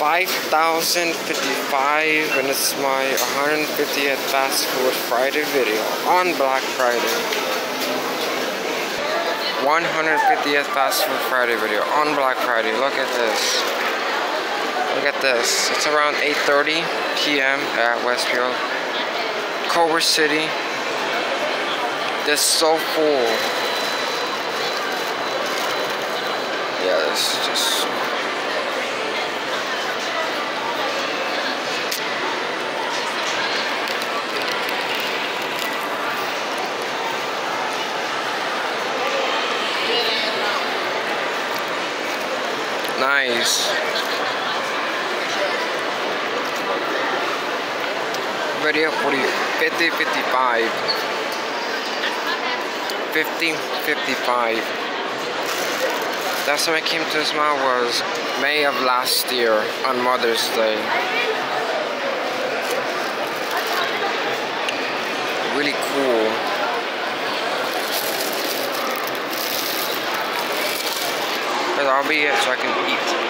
5,055 and it's my 150th fast food Friday video on Black Friday. 150th fast food Friday video on Black Friday. Look at this. Look at this. It's around 8.30 p.m. at Westfield. Culver City. This is so full. Yeah, is just Nice. Video 40, 50, 55. 50, 55. That's when I came to this mall was May of last year on Mother's Day. Really cool. I'll be here so I can eat.